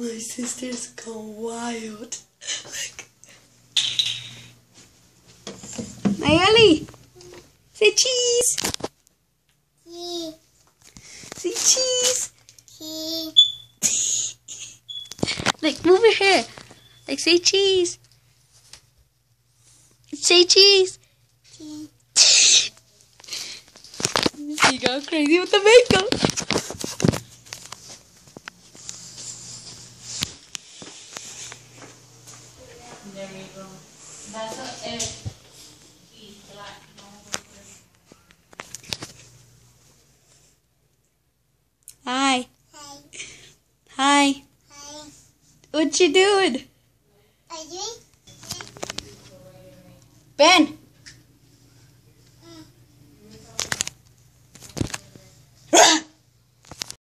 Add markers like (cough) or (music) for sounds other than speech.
My sister's gone wild. Look. Nayeli, say cheese. Cheese. Say cheese. Cheese. (laughs) Like move your hair. Like say cheese. Say cheese. Cheese. (laughs) She got crazy with the makeup. There we go. That's a black. Hi. Hi. Hi. Hi. What you doing? Are you? Ben.